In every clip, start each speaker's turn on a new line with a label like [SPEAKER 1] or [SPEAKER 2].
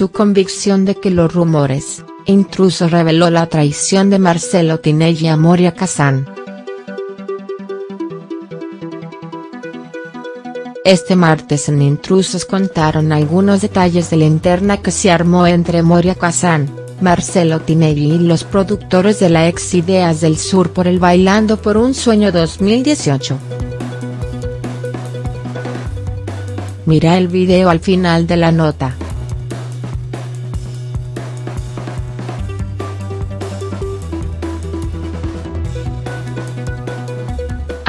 [SPEAKER 1] su convicción de que los rumores, Intruso reveló la traición de Marcelo Tinelli a Moria Kazan. Este martes en Intrusos contaron algunos detalles de la interna que se armó entre Moria Kazan, Marcelo Tinelli y los productores de la ex Ideas del Sur por el Bailando por un Sueño 2018. Mira el video al final de la nota.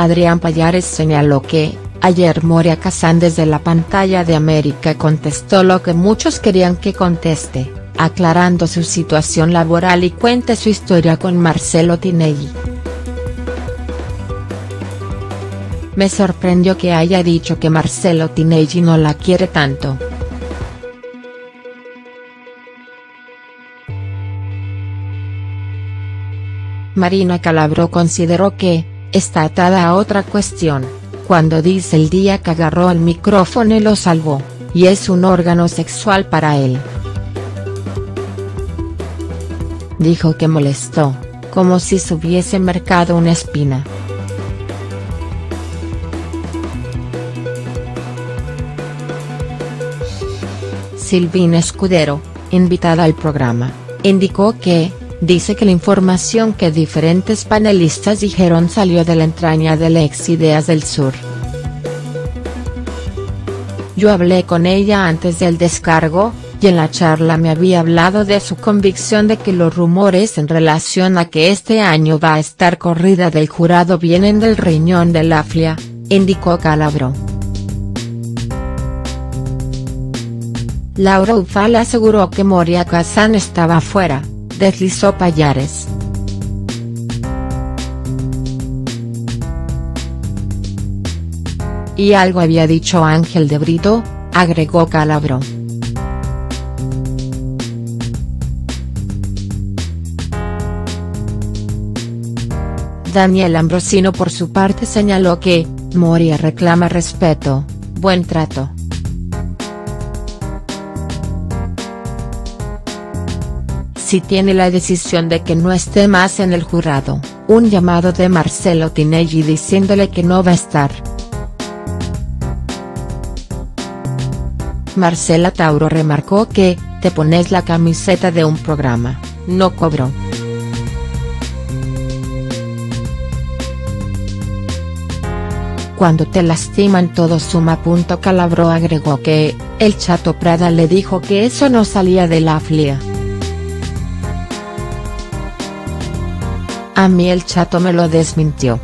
[SPEAKER 1] Adrián Payares señaló que, ayer Moria Kazan desde la pantalla de América contestó lo que muchos querían que conteste, aclarando su situación laboral y cuente su historia con Marcelo Tinelli. Me sorprendió que haya dicho que Marcelo Tinelli no la quiere tanto. Marina Calabro consideró que, está atada a otra cuestión, cuando dice el día que agarró el micrófono y lo salvó, y es un órgano sexual para él. Dijo que molestó, como si se hubiese marcado una espina. Silvina Escudero, invitada al programa, indicó que, dice que la información que diferentes panelistas dijeron salió de la entraña del ex Ideas del Sur. Yo hablé con ella antes del descargo, y en la charla me había hablado de su convicción de que los rumores en relación a que este año va a estar corrida del jurado vienen del riñón de la FLIA, indicó Calabro. Laura Ufal aseguró que Moria Kazan estaba fuera, deslizó Payares. Y algo había dicho Ángel de Brito, agregó Calabro. Daniel Ambrosino por su parte señaló que, Moria reclama respeto, buen trato. Si tiene la decisión de que no esté más en el jurado, un llamado de Marcelo Tinelli diciéndole que no va a estar. Marcela Tauro remarcó que, te pones la camiseta de un programa, no cobró. Cuando te lastiman todo suma. Calabro agregó que, el Chato Prada le dijo que eso no salía de la aflia. A mí el chato me lo desmintió.